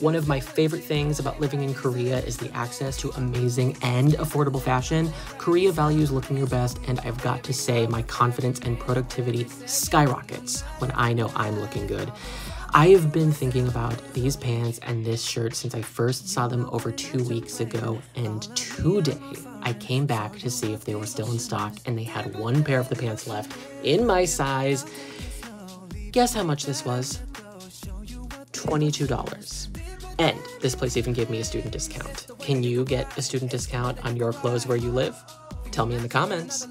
One of my favorite things about living in Korea is the access to amazing and affordable fashion. Korea values looking your best, and I've got to say, my confidence and productivity skyrockets when I know I'm looking good. I have been thinking about these pants and this shirt since I first saw them over two weeks ago, and today I came back to see if they were still in stock, and they had one pair of the pants left in my size. Guess how much this was? $22. And this place even gave me a student discount. Can you get a student discount on your clothes where you live? Tell me in the comments.